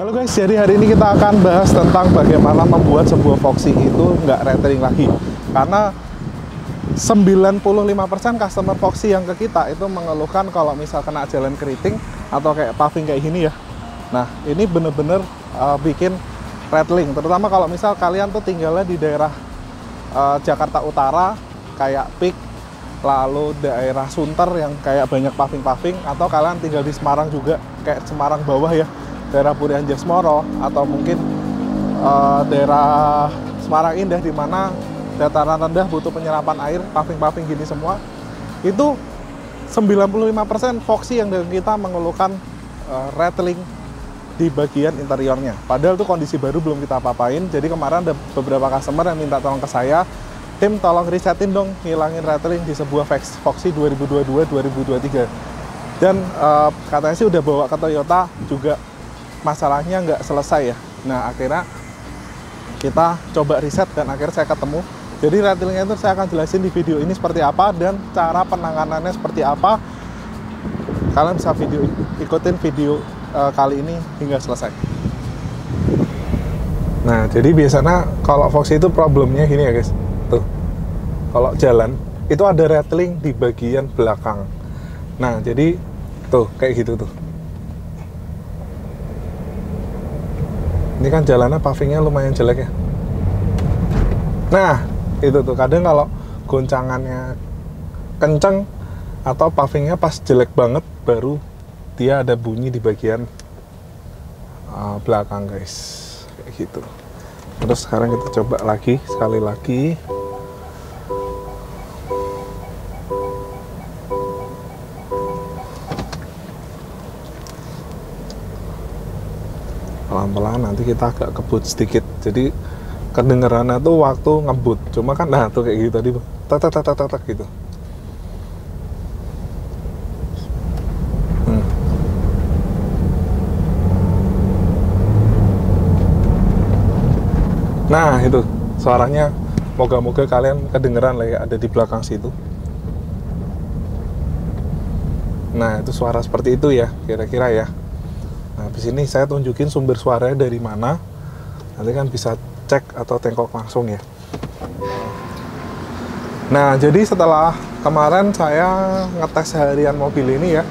Halo guys, jadi hari ini kita akan bahas tentang bagaimana membuat sebuah Foxy itu nggak rattling lagi. Karena 95% customer Foxy yang ke kita itu mengeluhkan kalau misal kena jalan keriting atau kayak paving kayak gini ya. Nah, ini bener-bener uh, bikin rattling. Terutama kalau misal kalian tuh tinggalnya di daerah uh, Jakarta Utara, kayak Pik, lalu daerah Sunter yang kayak banyak paving-paving, atau kalian tinggal di Semarang juga, kayak Semarang bawah ya, daerah Purian Jasmoro, atau mungkin uh, daerah Semarang Indah di mana dataran rendah butuh penyerapan air, paving-paving gini semua, itu 95% Foxy yang dari kita mengeluhkan uh, rattling di bagian interiornya. Padahal itu kondisi baru belum kita apa-apain. Jadi kemarin ada beberapa customer yang minta tolong ke saya, tim tolong resetin dong ngilangin rattling di sebuah Foxy 2022-2023. Dan uh, katanya sih udah bawa ke Toyota juga masalahnya nggak selesai ya. Nah akhirnya kita coba riset dan akhirnya saya ketemu. Jadi rattlingnya itu saya akan jelasin di video ini seperti apa dan cara penanganannya seperti apa. Kalian bisa video ikutin video uh, kali ini hingga selesai. Nah, jadi biasanya kalau Foxy itu problemnya gini ya guys. Tuh, kalau jalan itu ada rattling di bagian belakang. Nah, jadi tuh kayak gitu tuh. Ini kan jalannya pavingnya lumayan jelek ya. Nah, itu tuh. Kadang kalau goncangannya kenceng atau pavingnya pas jelek banget baru dia ada bunyi di bagian uh, belakang guys. Kayak gitu. Terus sekarang kita coba lagi sekali lagi pelan-pelan nanti kita agak kebut sedikit. Jadi kedengerannya tuh waktu ngebut. Cuma kan nah tuh kayak gitu tadi tak tak tak gitu Nah itu. Suaranya moga-moga kalian kedengeran lah ya ada di belakang situ. Nah itu suara seperti itu ya kira-kira ya. Nah di sini saya tunjukin sumber suaranya dari mana. Nanti kan bisa cek atau tengok langsung ya. Nah jadi setelah kemarin saya ngetes harian mobil ini ya,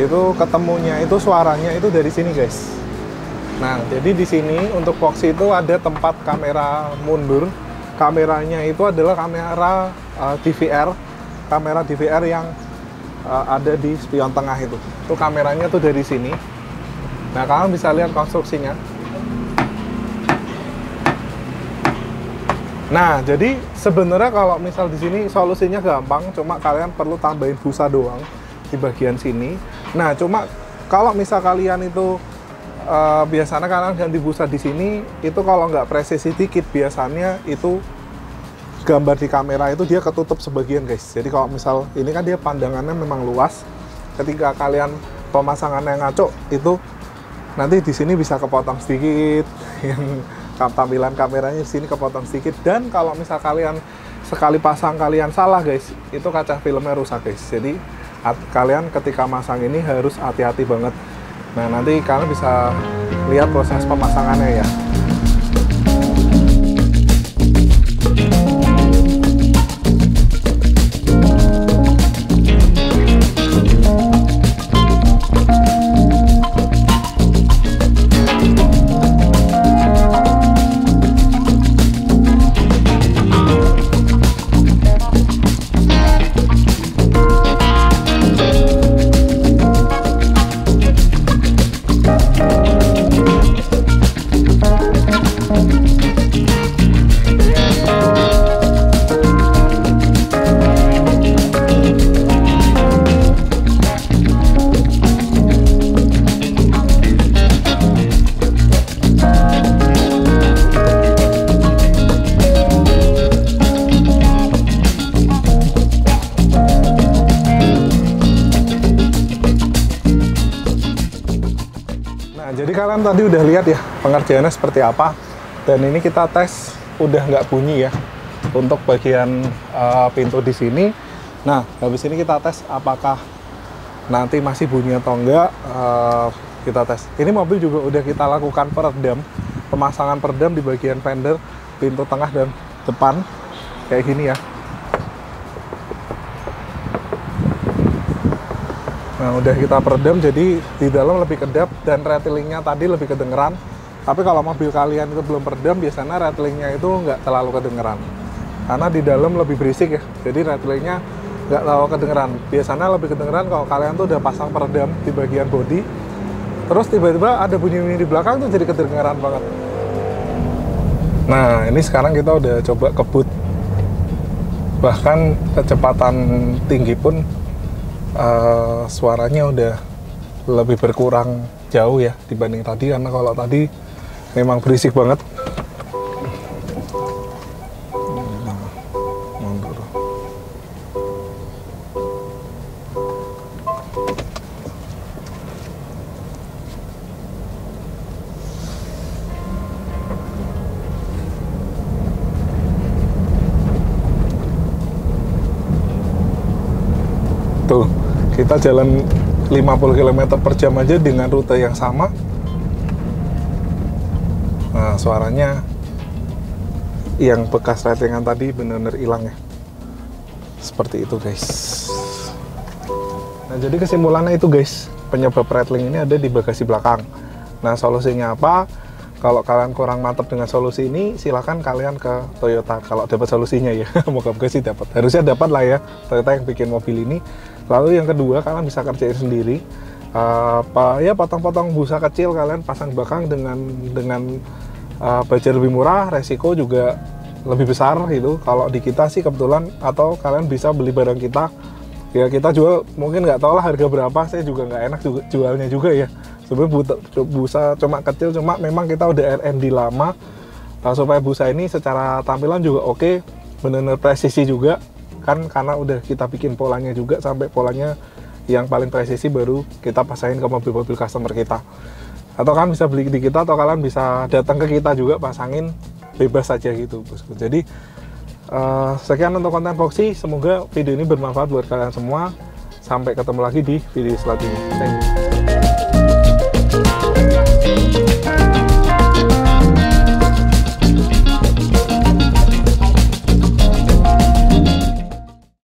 itu ketemunya itu suaranya itu dari sini guys Nah, jadi di sini untuk Foxy itu ada tempat kamera mundur. Kameranya itu adalah kamera uh, DVR, kamera DVR yang uh, ada di spion tengah itu. Itu kameranya tuh dari sini. Nah, kalian bisa lihat konstruksinya. Nah, jadi sebenarnya kalau misal di sini solusinya gampang, cuma kalian perlu tambahin busa doang di bagian sini. Nah, cuma kalau misal kalian itu uh, biasanya kalian ganti busa di sini itu kalau nggak presisi dikit biasanya itu gambar di kamera itu dia ketutup sebagian guys jadi kalau misal ini kan dia pandangannya memang luas ketika kalian pemasangannya ngaco itu nanti di sini bisa kepotong sedikit yang tampilan kameranya di sini kepotong sedikit. Dan kalau misal kalian sekali pasang kalian salah guys itu kaca filmnya rusak guys. Jadi kalian ketika masang ini harus hati-hati banget. Nah, nanti kalian bisa lihat proses pemasangannya ya. Jadi kalian tadi udah lihat ya pengerjaannya seperti apa. Dan ini kita tes udah nggak bunyi ya untuk bagian uh, pintu di sini. Nah habis ini kita tes apakah nanti masih bunyi atau enggak uh, kita tes. Ini mobil juga udah kita lakukan peredam pemasangan peredam di bagian fender pintu tengah dan depan. Kayak gini ya Nah, udah kita peredam jadi di dalam lebih kedap dan ratlingnya tadi lebih kedengeran. Tapi kalau mobil kalian itu belum peredam, biasanya ratlingnya itu nggak terlalu kedengeran. Karena di dalam lebih berisik ya, jadi ratlingnya nggak terlalu kedengeran. Biasanya lebih kedengeran kalau kalian tuh udah pasang peredam di bagian bodi, terus tiba-tiba ada bunyi-bunyi di belakang tuh jadi kedengeran banget. Nah, ini sekarang kita udah coba kebut. Bahkan kecepatan tinggi pun uh, suaranya udah lebih berkurang jauh ya dibanding tadi karena kalau tadi memang berisik banget tuh kita jalan 50 km per jam aja dengan rute yang sama. Nah suaranya yang bekas ratingan tadi benar-benar hilang ya. Seperti itu guys. Nah jadi kesimpulannya itu guys. Penyebab rattling ini ada di bagasi belakang. Nah solusinya apa? Kalau kalian kurang mantap dengan solusi ini silahkan kalian ke Toyota. Kalau dapat solusinya ya moga-moga sih dapat. Harusnya dapat lah ya. Toyota yang bikin mobil ini lalu yang kedua kalian bisa kerjain sendiri. Uh, apa ya potong-potong busa kecil kalian pasang belakang dengan dengan uh, budget lebih murah resiko juga lebih besar gitu. Kalau di kita sih kebetulan atau kalian bisa beli barang kita. Ya kita jual mungkin nggak tahu lah harga berapa saya juga nggak enak juga jualnya juga ya. Sebenarnya busa cuma kecil cuma memang kita udah R&D lama. Uh, supaya busa ini secara tampilan juga oke okay, benar-benar presisi juga kan karena udah kita bikin polanya juga sampai polanya yang paling presisi baru kita pasangin ke mobil-mobil customer kita. Atau kan bisa beli di kita atau kalian bisa datang ke kita juga pasangin bebas saja gitu bosku. Jadi uh, sekian untuk konten Foxy. Semoga video ini bermanfaat buat kalian semua. Sampai ketemu lagi di video selanjutnya. Thank you